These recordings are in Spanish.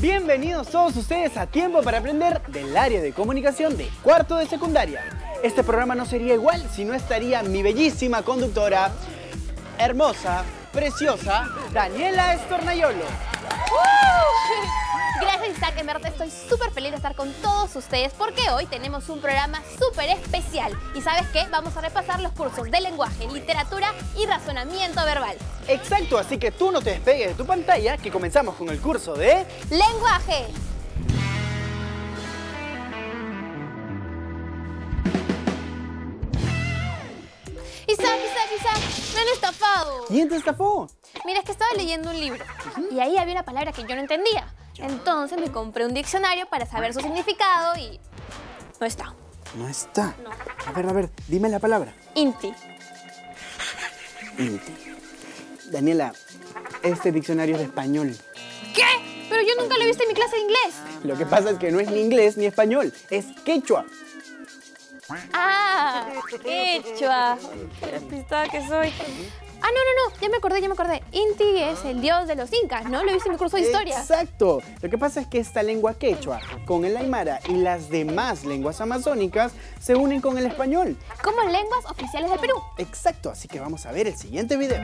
Bienvenidos todos ustedes a Tiempo para Aprender del área de comunicación de cuarto de secundaria. Este programa no sería igual si no estaría mi bellísima conductora, hermosa, preciosa, Daniela Estornayolo. Gracias Isaac, en verdad estoy súper feliz de estar con todos ustedes porque hoy tenemos un programa súper especial. ¿Y sabes qué? Vamos a repasar los cursos de lenguaje, literatura y razonamiento verbal. Exacto, así que tú no te despegues de tu pantalla que comenzamos con el curso de... ¡Lenguaje! Isaac, Isaac, Isaac, me han estafado. ¿Quién te estafó? Mira, es que estaba leyendo un libro y ahí había una palabra que yo no entendía. Entonces me compré un diccionario para saber su significado y no está. No está. No. A ver, a ver, dime la palabra. Inti. Inti. Daniela, este diccionario es de español. ¿Qué? Pero yo nunca lo he visto en mi clase de inglés. Lo que pasa es que no es ni inglés ni español, es quechua. Ah, quechua. Qué despistada que soy. Ah, no, no, no, ya me acordé, ya me acordé. Inti es el dios de los incas, ¿no? Lo he visto en mi curso de historia. Exacto. Lo que pasa es que esta lengua quechua, con el aymara y las demás lenguas amazónicas, se unen con el español. Como lenguas oficiales del Perú. Exacto, así que vamos a ver el siguiente video.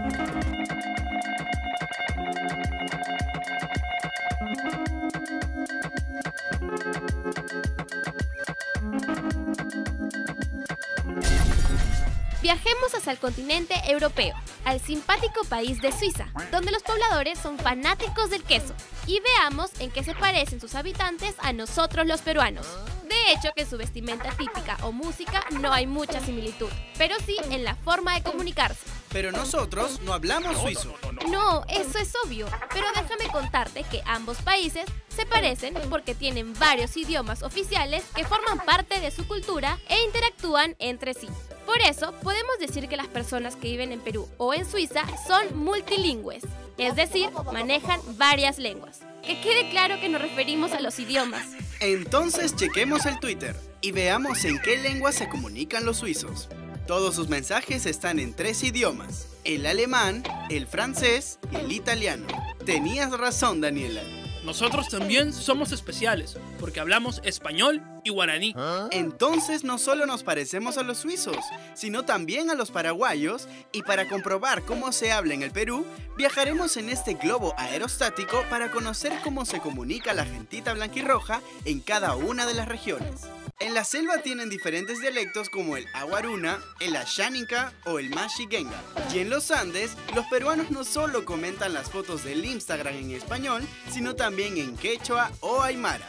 Viajemos hacia el continente europeo, al simpático país de Suiza, donde los pobladores son fanáticos del queso, y veamos en qué se parecen sus habitantes a nosotros los peruanos. De hecho, que en su vestimenta típica o música no hay mucha similitud, pero sí en la forma de comunicarse. Pero nosotros no hablamos suizo. No, eso es obvio, pero déjame contarte que ambos países se parecen porque tienen varios idiomas oficiales que forman parte de su cultura e interactúan entre sí. Por eso, podemos decir que las personas que viven en Perú o en Suiza son multilingües, es decir, manejan varias lenguas. Que quede claro que nos referimos a los idiomas. Entonces chequemos el Twitter y veamos en qué lengua se comunican los suizos. Todos sus mensajes están en tres idiomas, el alemán, el francés y el italiano. Tenías razón, Daniela. Nosotros también somos especiales, porque hablamos español y guaraní. Entonces no solo nos parecemos a los suizos, sino también a los paraguayos, y para comprobar cómo se habla en el Perú, viajaremos en este globo aerostático para conocer cómo se comunica la gentita blanquirroja en cada una de las regiones. En la selva tienen diferentes dialectos como el aguaruna, el ashánica o el mashigenga. Y en los Andes, los peruanos no solo comentan las fotos del Instagram en español, sino también en quechua o aymara.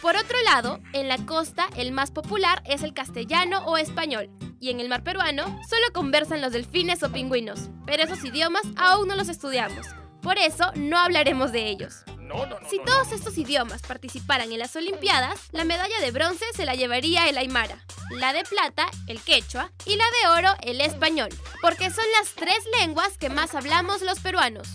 Por otro lado, en la costa el más popular es el castellano o español, y en el mar peruano solo conversan los delfines o pingüinos, pero esos idiomas aún no los estudiamos. Por eso no hablaremos de ellos. Si todos estos idiomas participaran en las Olimpiadas, la medalla de bronce se la llevaría el aymara, la de plata el quechua y la de oro el español, porque son las tres lenguas que más hablamos los peruanos.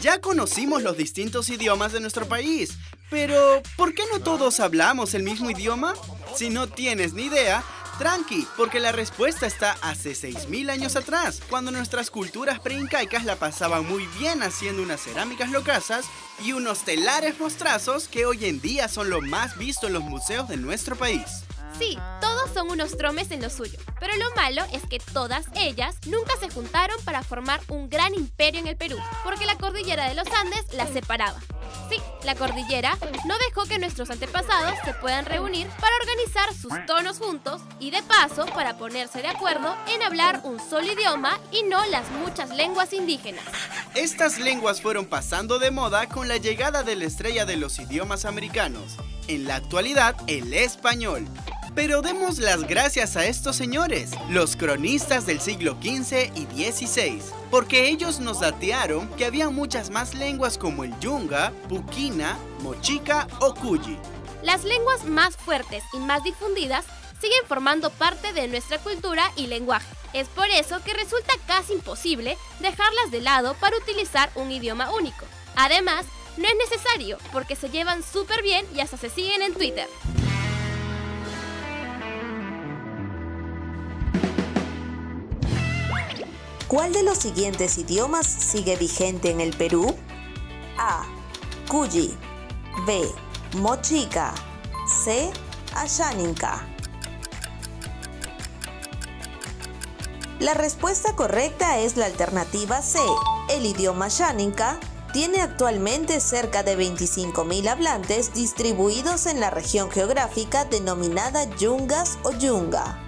Ya conocimos los distintos idiomas de nuestro país, pero ¿por qué no todos hablamos el mismo idioma? Si no tienes ni idea, tranqui, porque la respuesta está hace 6.000 años atrás, cuando nuestras culturas preincaicas la pasaban muy bien haciendo unas cerámicas locasas y unos telares mostrazos que hoy en día son lo más visto en los museos de nuestro país. Sí, todos son unos tromes en lo suyo, pero lo malo es que todas ellas nunca se juntaron para formar un gran imperio en el Perú, porque la cordillera de los Andes las separaba. Sí, la cordillera no dejó que nuestros antepasados se puedan reunir para organizar sus tonos juntos y de paso para ponerse de acuerdo en hablar un solo idioma y no las muchas lenguas indígenas. Estas lenguas fueron pasando de moda con la llegada de la estrella de los idiomas americanos, en la actualidad el español. Pero demos las gracias a estos señores, los cronistas del siglo XV y XVI, porque ellos nos datearon que había muchas más lenguas como el yunga, puquina, mochica o cuyi. Las lenguas más fuertes y más difundidas siguen formando parte de nuestra cultura y lenguaje. Es por eso que resulta casi imposible dejarlas de lado para utilizar un idioma único. Además, no es necesario porque se llevan súper bien y hasta se siguen en Twitter. ¿Cuál de los siguientes idiomas sigue vigente en el Perú? A. Cuyi. B. Mochica. C. Ashaninka. La respuesta correcta es la alternativa C. El idioma Shaninka tiene actualmente cerca de 25.000 hablantes distribuidos en la región geográfica denominada Yungas o Yunga.